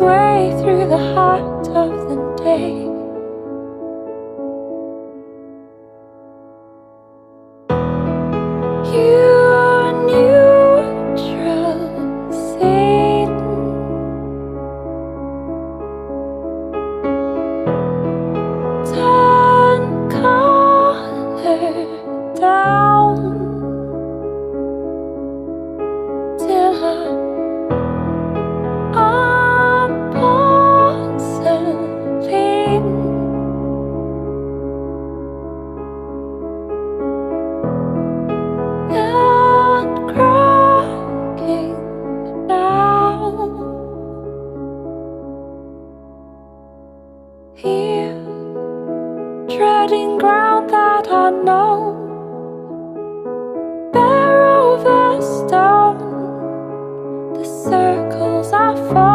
way through the heart of the day. You are neutral, Satan. Turn color down here, treading ground that I know. Stone, the circles I follow.